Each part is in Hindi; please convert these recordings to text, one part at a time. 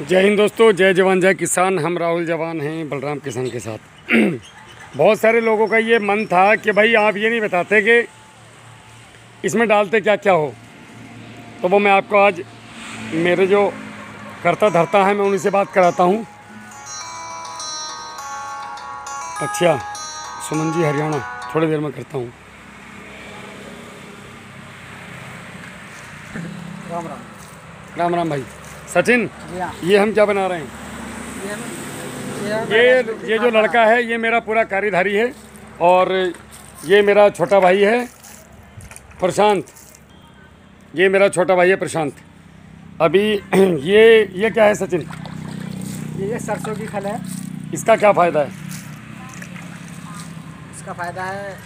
जय हिंद दोस्तों, जय जवान, जय किसान। हम राहुल जवान हैं, बलराम किसान के साथ। बहुत सारे लोगों का ये मन था कि भाई आप ये नहीं बताते कि इसमें डालते क्या क्या हो। तो वो मैं आपको आज मेरे जो करता धरता है, मैं उन्हीं से बात कराता हूँ। अच्छा सुमन जी, हरियाणा। थोड़ी देर में करता हूँ। राम राम। राम राम भाई। सचिन हाँ। ये हम क्या बना रहे हैं? ये ये जो लड़का है ये मेरा पूरा कार्यधारी है और ये मेरा छोटा भाई है प्रशांत। ये मेरा छोटा भाई है प्रशांत। अभी ये ये क्या है सचिन? ये ये सरसों की खल है। इसका क्या फ़ायदा है? इसका फ़ायदा है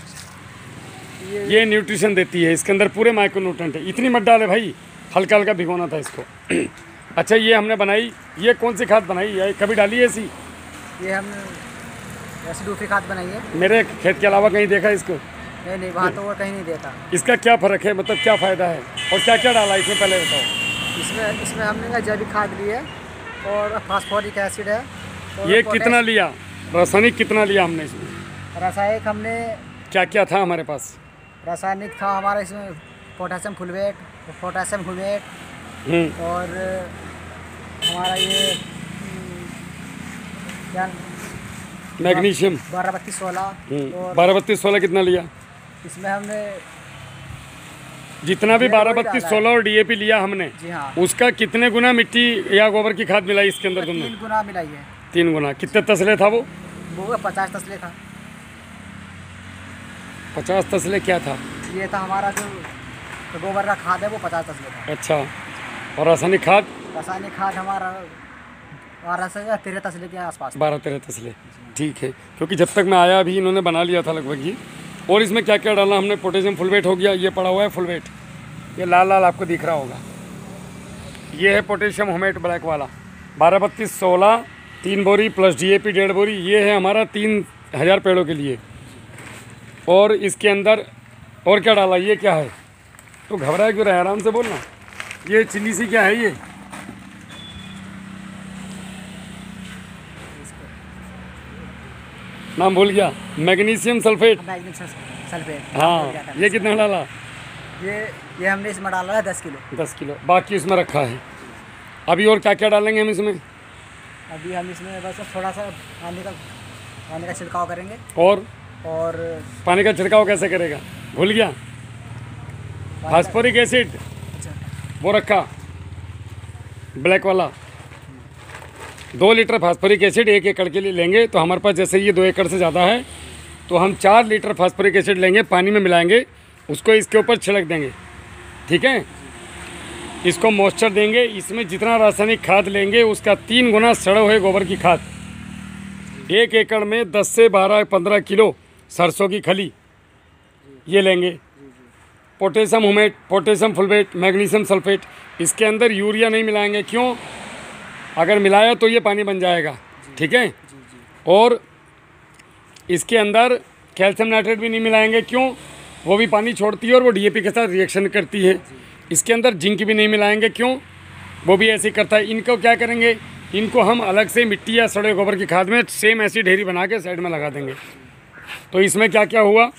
ये ये न्यूट्रिशन देती है इसके अंदर पूरे माइक्रोन्यूट्रेंट है। इतनी मत डाले भाई हल्का हल्का भिगोना था इसको। अच्छा ये हमने बनाई ये कौन सी खाद बनाई है? कभी डाली है ऐसी? ये हम ऐसी दूसरी खाद बनाई है। मेरे खेत के अलावा कहीं देखा इसको? नहीं नहीं वहाँ तो वो कहीं नहीं देता इसका क्या फ़र्क है? मतलब क्या फ़ायदा है? और क्या क्या डाला इसमें पहले बताओ। इसमें इसमें हमने जैविक खाद ली है और फास्फोरिक एसिड है ये कितना लिया? रासायनिक कितना लिया हमने इसमें? रासायनिक हमने क्या क्या था हमारे पास? रासायनिक था हमारा इसमें पोटासियम फुलवेट पोटासियम फुलवेट हम्म, और हमारा ये हम्म, क्या मैग्नीशियम। बारह बत्तीस सोलह हम्म, बारह बत्तीस सोलह कितना लिया? इसमें हमने जितना भी बारह बत्तीस सोलह और डीएपी लिया हमने जी हाँ। उसका कितने गुना मिट्टी या गोबर की खाद मिलाई इसके अंदर तुमने? तीन गुना मिलाई है। तीन गुना। कितने तसले था वो? वो पचास तसले था। पचास तसले क्या था? ये था हमारा जो जो गोबर का खाद है वो पचास तसले था। अच्छा। और रासायनिक खाद? रासायनिक खाद हमारा बारह से तेरह तसले के आसपास। बारह तेरह तसले। ठीक है क्योंकि जब तक मैं आया अभी इन्होंने बना लिया था लगभग ही। और इसमें क्या क्या डाला हमने? पोटेशियम फुलवेट हो गया ये पड़ा हुआ है फुलवेट। ये लाल लाल आपको दिख रहा होगा। ये है पोटेशियम होमेट ब्लैक वाला। बारह बत्तीस सोलह तीन बोरी प्लस डीएपी डेढ़ बोरी ये है हमारा तीन हज़ार पेड़ों के लिए। और इसके अंदर और क्या डाला? ये क्या है? तो घबराए क्यों रहे? आराम से बोलना। ये चिल्ली सी क्या है ये? नाम भूल गया। Magnesium sulphate. सल्फेट हाँ ये कितना डाला? ये ये हमने इसमें डाला है दस किलो। दस किलो। बाकी इसमें रखा है। अभी और क्या क्या डालेंगे हम इसमें? अभी हम इसमें बस थोड़ा सा पानी का पानी का छिड़काव करेंगे। और? और पानी का छिड़काव कैसे करेगा? भूल गया। Phosphoric acid. वो रखा। ब्लैक वाला। दो लीटर फास्फोरिक एसिड एक एकड़ के लिए लेंगे तो हमारे पास जैसे ये दो एकड़ से ज़्यादा है तो हम चार लीटर फास्फोरिक एसिड लेंगे, पानी में मिलाएँगे, उसको इसके ऊपर छिड़क देंगे। ठीक है? इसको मॉइस्चर देंगे, इसमें जितना रासायनिक खाद लेंगे, उसका तीन गुना सड़े हुए गोबर की खाद। एक एकड़ में दस से बारह, पंद्रह किलो सरसों की खली ये लेंगे। Potassium humate potassium fulvate magnesium sulphate इसके अंदर यूरिया नहीं मिलाएँगे। क्यों? अगर मिलाया तो ये पानी बन जाएगा। ठीक है? और इसके अंदर कैल्शियम नाइट्रेट भी नहीं मिलाएँगे। क्यों? वो भी पानी छोड़ती है और वो डीएपी के साथ रिएक्शन करती है। इसके अंदर जिंक भी नहीं मिलाएँगे। क्यों? वो भी ऐसे करता है। इनको क्या करेंगे? इनको हम अलग से मिट्टी या सड़े गोबर की खाद में सेम ऐसी ढेरी बना के साइड में लगा देंगे। तो इसमें क्या क्या हुआ?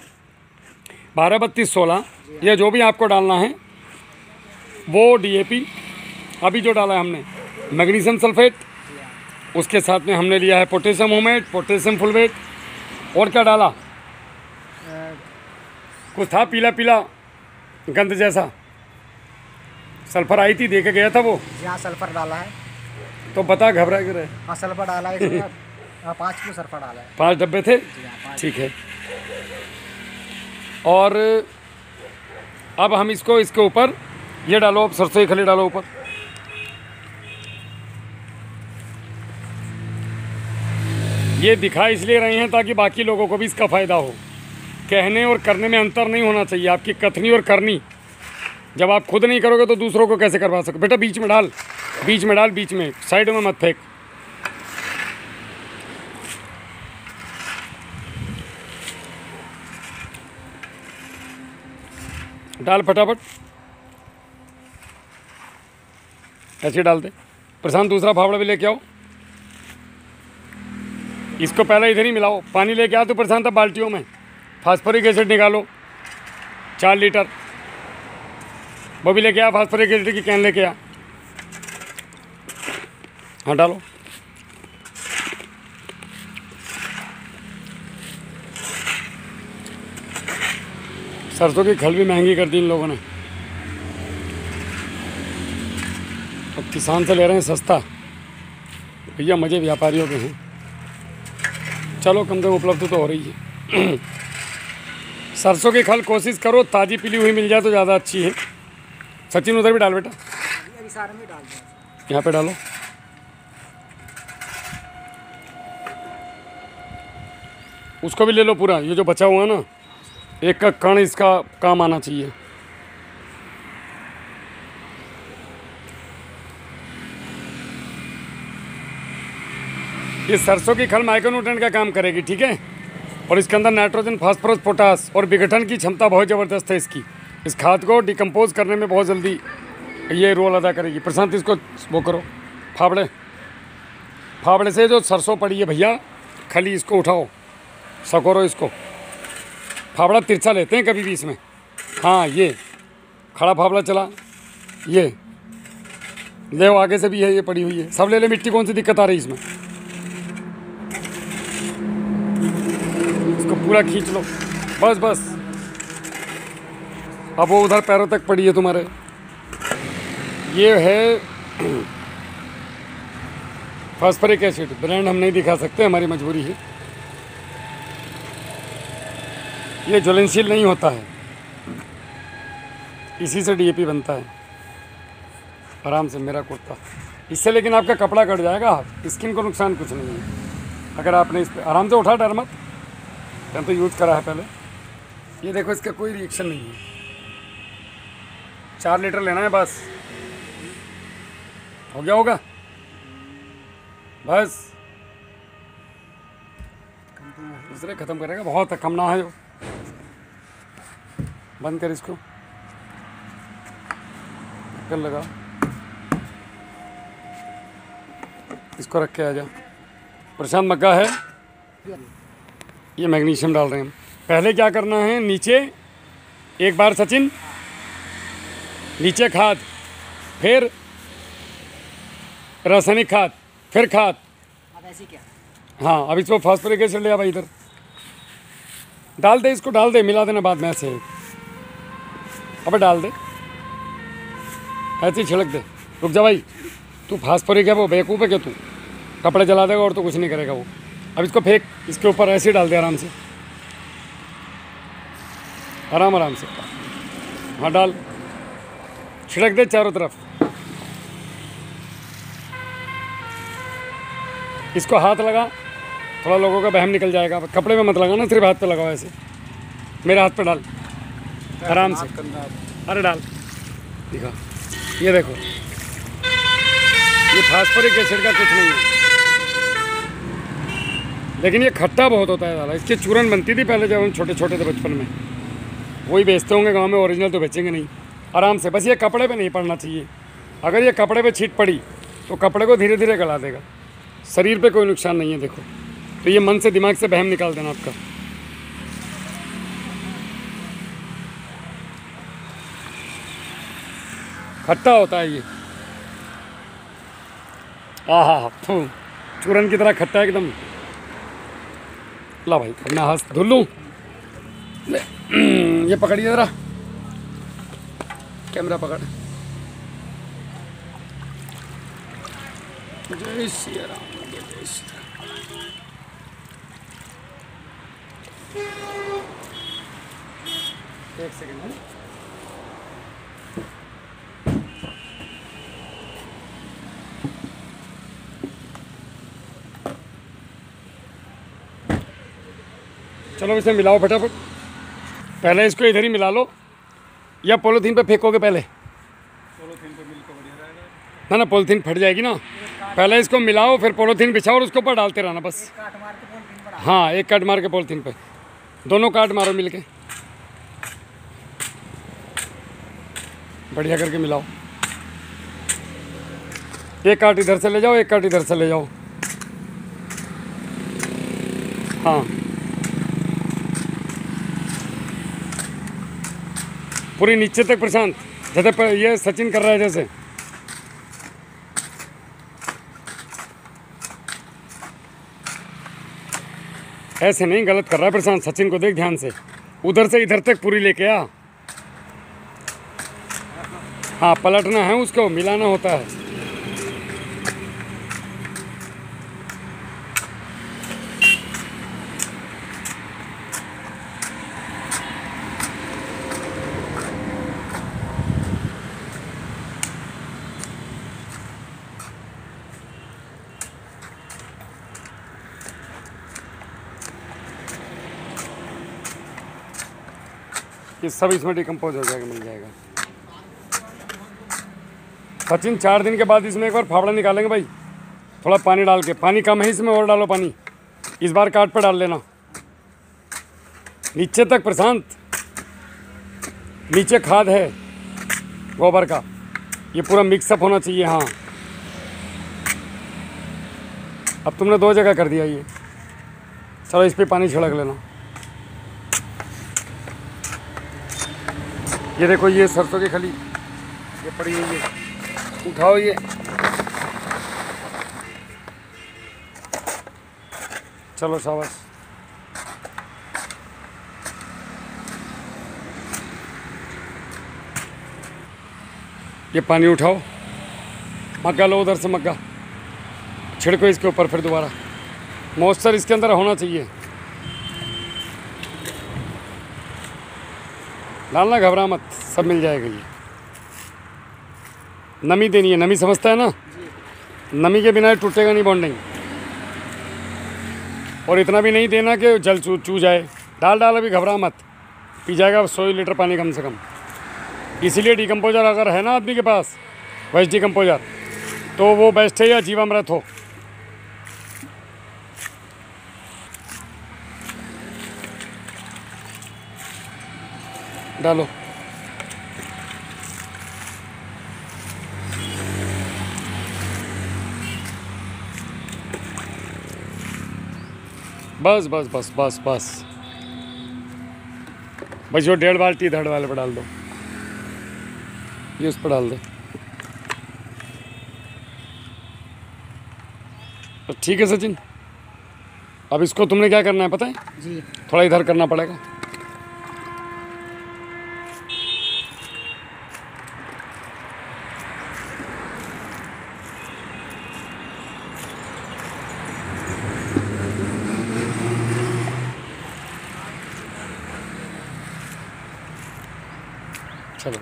बारह बत्तीस सोलह ये जो भी आपको डालना है वो डीएपी अभी जो डाला है हमने मैग्नीशियम सल्फेट उसके साथ में हमने लिया है पोटेशियम होमेट पोटेशियम फुलवेट और क्या डाला? कुछ था पीला पीला गंद जैसा? सल्फ़र आई थी देखे गया था वो? यहाँ सल्फ़र डाला है। तो बता घबरा क्यों रहे? हाँ सल्फ़र डाला है हाँ, पाँच किलो सल्फ़र डाला है। पाँच डब्बे थे? हाँ ठीक है। और अब हम इसको, इसके ऊपर, ये डालो, अब सरसों की खली डालो ऊपर। ये दिखा इसलिए रहे हैं ताकि बाकी लोगों को भी इसका फ़ायदा हो। कहने और करने में अंतर नहीं होना चाहिए, आपकी कथनी और करनी। जब आप खुद नहीं करोगे तो दूसरों को कैसे करवा सको? बेटा, बीच में डाल, बीच में डाल, बीच में, साइड में मत फेंक। डाल फटाफट। ऐसे डाल दे प्रशांत, दूसरा फावड़ा भी लेके आओ। इसको पहले इधर ही मिलाओ। पानी लेके आओ तो प्रशांत, अब बाल्टियों में। फास्फोरिक एसिड निकालो। चार लीटर। वो भी लेके आ, फास्फोरिक एसिड की कैन लेके आ। हाँ डालो। सरसों की खल भी महँगी कर दी इन लोगों ने। अब किसान से ले रहे हैं सस्ता। भैया, मज़े व्यापारियों के हैं। चलो, कम से कम उपलब्ध तो हो रही है। सरसों की खल कोशिश करो, ताज़ी पीली हुई मिल जाए तो ज़्यादा अच्छी है। सचिन, उधर भी डाल बेटा। यहाँ पे डालो। उसको भी ले लो पूरा, ये जो बचा हुआ है ना। एक का कण इसका काम आना चाहिए। ये सरसों की खल माइक्रोन्यूट्रेंट का काम करेगी, ठीक है? और इसके अंदर नाइट्रोजन, फास्फोरस, पोटास और विघटन की क्षमता बहुत ज़बरदस्त है इसकी। इस खाद को डिकम्पोज करने में बहुत जल्दी ये रोल अदा करेगी। प्रशांत, इसको वो करो। फावड़े। फावड़े से जो सरसों पड़ी है, भैया, खली, इसको उठाओ। सकोरो इसको। फावड़ा तिरछा लेते हैं कभी भी इसमें हाँ ये। खड़ा फावड़ा चला। ये। ले आगे से भी है, ये पड़ी हुई है। सब ले ले, मिट्टी कौन सी दिक्कत आ रही है इसमें? इसको पूरा खींच लो। बस बस। अब वो उधर पैरों तक पड़ी है तुम्हारे। ये है फास्फरिक एसिड। ब्रांड हम नहीं दिखा सकते, हमारी मजबूरी है। ये ज्वलनशील नहीं होता है। इसी से डीएपी बनता है। आराम से मेरा कुर्ता। इससे लेकिन आपका कपड़ा कट जाएगा। स्किन को नुकसान कुछ नहीं है। अगर आपने इस पर आराम से उठा, डर मत। मैंने तो यूज़ करा है पहले। ये देखो, इसका कोई रिएक्शन नहीं है। चार लीटर लेना है बस। हो गया होगा। बस। दूसरे ख़त्म करेगा। बहुत कम ना है वो बंद कर इसको। कर लगा इसको रख के आ जा प्रशांत मग्गा है। ये मैग्नीशियम डाल रहे हैं। पहले क्या करना है नीचे एक बार सचिन नीचे खाद फिर रासायनिक खाद फिर खाद। अब ऐसी क्या? हाँ अब इसको फास्फोरिक एसिड ले आ भाई इधर। डाल दे इसको डाल दे मिला देना बाद में ऐसे। अबे डाल दे। ऐसे छिड़क दे। रुक जा भाई। तू फास्फोरिक क्या वो बेवकूफ़ है क्या तू? कपड़े जला देगा और तो कुछ नहीं करेगा वो। अब इसको फेंक। इसके ऊपर ऐसे डाल दे आराम से। आराम आराम से। हाँ डाल। छिड़क दे चारों तरफ़। इसको हाथ लगा। थोड़ा लोगों का बहम निकल जाएगा। कपड़े में मत लगाना, सिर्फ़ हाथ पे लगाओ ऐसे। मेरे हाथ पे डाल। आराम से। अरे डाल। दिखा, ये देखो। ये फास्फोरिक एसिड का कुछ नहीं है। लेकिन ये खट्टा बहुत होता है दादा। इसकी चूरन बनती थी पहले जब हम छोटे छोटे थे बचपन में। वही बेचते होंगे गाँव में ओरिजिनल तो बेचेंगे नहीं। आराम से। बस ये कपड़े पे नहीं पड़ना चाहिए। अगर ये कपड़े पे छीट पड़ी तो कपड़े को धीरे धीरे गला देगा। शरीर पे कोई नुकसान नहीं है, देखो। तो ये मन से, दिमाग से बहम निकाल देना आपका। खट्टा होता है ये। आहा चूरन की तरह खट्टा एकदम। ला भाई, अपना हाथ धुल। लूँ ये पकड़िए ज़रा। कैमरा पकड़। जय श्री राम, जय श्री राम। एक सेकंड। चलो इसे मिलाओ फटाफट। पहले इसको इधर ही मिला लो या पॉलीथीन पे फेंकोगे पहले? पोलोथीन पे मिल ना ना पॉलीथीन फट जाएगी ना। पहले इसको मिलाओ फिर पॉलीथीन बिछाओ और उसके ऊपर डालते रहना बस। काट मार के पोल बड़ा हाँ एक काट मार के पॉलीथीन पे। दोनों काट मारो मिल के बढ़िया करके मिलाओ। एक काट इधर से ले जाओ एक काट इधर से ले जाओ। हाँ। पूरी नीचे तक प्रशांत। जैसे ये सचिन कर रहा है जैसे। ऐसे नहीं गलत कर रहा है प्रशांत, सचिन को देख ध्यान से। उधर से इधर तक पूरी लेके आ। हाँ पलटना है उसको, मिलाना होता है। ये सब इसमें डिकम्पोज हो जाएगा, मिल जाएगा। सचिन, चार दिन के बाद इसमें एक बार फावड़ा निकालेंगे भाई। थोड़ा पानी डाल के। पानी कम है इसमें, और डालो पानी। इस बार काट पर डाल लेना। नीचे तक प्रशांत। नीचे खाद है, गोबर का। ये पूरा मिक्सअप होना चाहिए हाँ। अब तुमने दो जगह कर दिया ये। चलो इस पे पानी छिड़क लेना। ये देखो, ये सरसों की खली। ये पड़ी है। ये उठाओ ये। चलो, शाबाश। ये पानी उठाओ। मग्गा लो उधर से, मग्गा। छिड़को इसके ऊपर फिर दोबारा। मॉइस्चर इसके अंदर होना चाहिए। डालना घबरा मत सब मिल जाएगा ये। नमी देनी है, नमी समझता है ना? नमी के बिना टूटेगा नहीं बॉन्डिंग और इतना भी नहीं देना कि जल चू चू जाए। डाल डाल अभी घबरा मत पी जाएगा सौ लीटर पानी कम से कम। इसीलिए डिकम्पोजर अगर है ना आदमी के पास वेस्ट डिकम्पोजर तो वो बेस्ट है या जीवामृत हो। डालो। बस बस बस बस बस। बस जो डेढ़ बाल्टी धड़ वाले पर डाल दो। ये उस पर डाल दो। तो ठीक है सचिन। अब इसको तुमने क्या करना है पता है? जी। थोड़ा इधर करना पड़ेगा चलो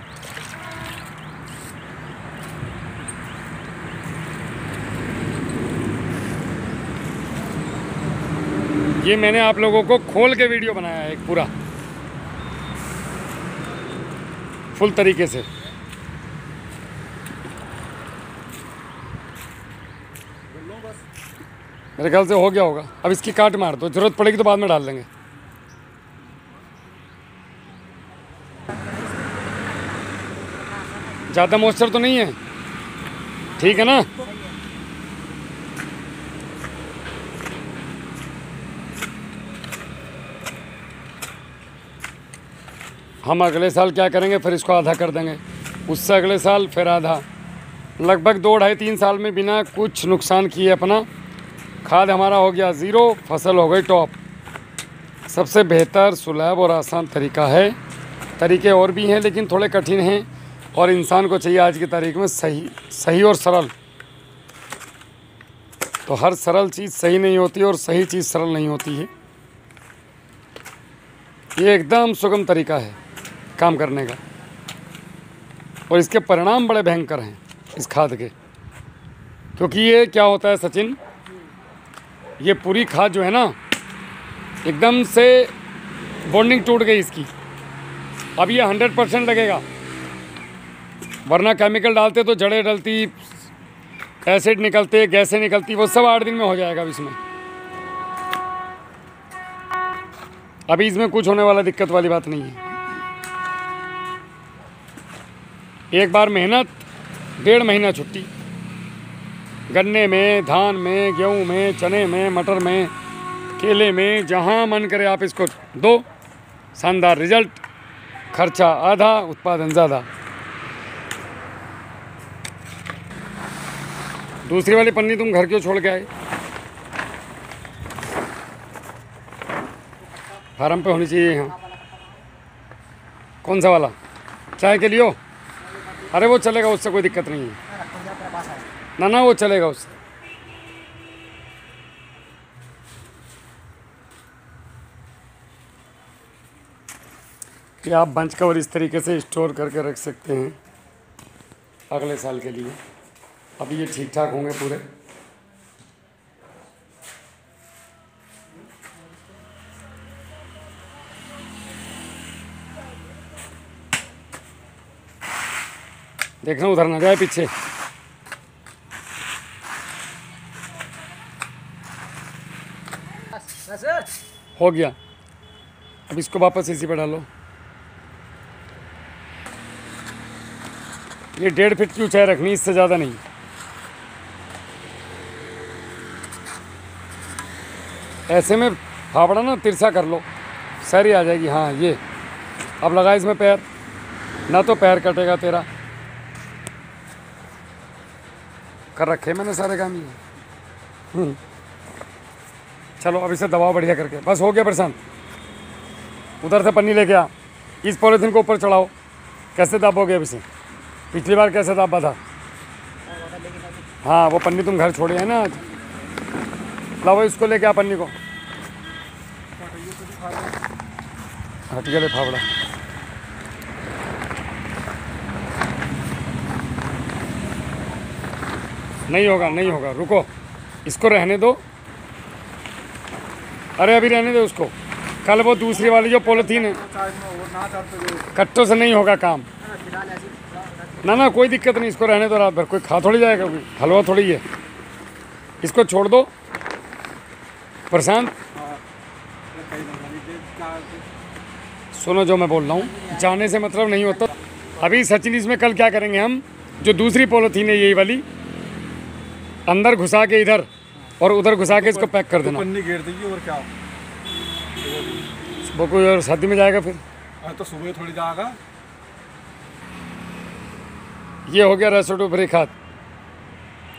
ये मैंने आप लोगों को खोल के वीडियो बनाया है एक पूरा। फुल तरीके से। मेरे ख्याल से हो गया होगा। अब इसकी काट मार दो, ज़रूरत पड़ेगी तो बाद में डाल देंगे ज़्यादा मॉइस्चर तो नहीं है। ठीक है ना? हम अगले साल क्या करेंगे? फिर इसको आधा कर देंगे। उससे अगले साल फिर आधा। लगभग दो ढाई तीन साल में बिना कुछ नुकसान किए अपना खाद हमारा हो गया ज़ीरो, फ़सल हो गई टॉप। सबसे बेहतर, सुलभ और आसान तरीका है। तरीके और भी हैं, लेकिन थोड़े कठिन हैं और इंसान को चाहिए आज की तारीख में सही सही और सरल। तो हर सरल चीज़ सही नहीं होती और सही चीज़ सरल नहीं होती है। ये एकदम सुगम तरीका है। काम करने का। और इसके परिणाम बड़े भयंकर हैं, इस खाद के। क्योंकि ये क्या होता है सचिन, ये पूरी खाद जो है ना, एकदम से बॉन्डिंग टूट गई इसकी। अब ये हंड्रेड परसेंट लगेगा। वरना केमिकल डालते तो जड़ें डलती एसिड निकलते गैसें निकलती, वो सब आठ दिन में हो जाएगा अब इसमें। अभी इसमें कुछ होने वाला दिक्कत वाली बात नहीं है। एक बार मेहनत, डेढ़ महीना छुट्टी। गन्ने में, धान में, गेहूँ में, चने में, मटर में, केले में, जहाँ मन करे आप इसको दो। शानदार रिज़ल्ट, खर्चा आधा, उत्पादन ज़्यादा। दूसरी वाली पन्नी तुम घर क्यों छोड़ के आए? फार्म पे होनी चाहिए यहाँ कौन सा वाला? चाय के लिए? अरे वो चलेगा, उससे कोई दिक्कत नहीं है। ना ना, वो चलेगा उससे। कि आप बंच कवर इस तरीके से स्टोर करके रख सकते हैं अगले साल के लिए। अभी ये ठीक ठाक होंगे पूरे। देखना उधर ना जाए पीछे। हो गया। अब इसको वापस इसी पर डालो। ये डेढ़ फीट की ऊंचाई रखनी इससे ज़्यादा नहीं। ऐसे में फावड़ा ना तिरछा कर लो। सारी आ जाएगी। हाँ ये। अब लगा इसमें पैर। ना तो पैर कटेगा तेरा। कर रखे मैंने सारे काम हम्म। चलो, अब इसे दबाव बढ़िया करके। बस हो गया प्रशांत उधर से पन्नी लेके आ। इस पॉलीथीन को ऊपर चढ़ाओ। कैसे दाबोगे अब इसे? पिछली बार कैसे दाबा था? हाँ वो पन्नी तुम घर छोड़े है ना आज। लाओ इसको लेके आ पन्नी को। हट गया फावड़ा। नहीं होगा नहीं होगा। रुको। इसको रहने दो। अरे, अभी रहने दो उसको कल वो दूसरी वाली जो पॉलीथीन है, कट्टों से नहीं होगा काम। ना ना, कोई दिक्कत नहीं, इसको रहने दो रात भर। कोई खा थोड़ी जाएगा, कोई हलवा थोड़ी है। इसको छोड़ दो। प्रशांत। सुनो, जो मैं बोल रहा हूँ, जाने से मतलब नहीं होता। अभी सचिन इसमें कल क्या करेंगे हम? जो दूसरी पॉलीथीन है यही वाली अंदर घुसा के इधर और उधर घुसा के इसको पैक कर देना। पन्नी घेर देगी और क्या? वो कोई और शादी में जाएगा फिर। हाँ तो सुबह थोड़ी जाएगा ये हो गया रेसोटो ब्रेक खाद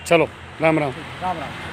चलो राम राम। राम राम।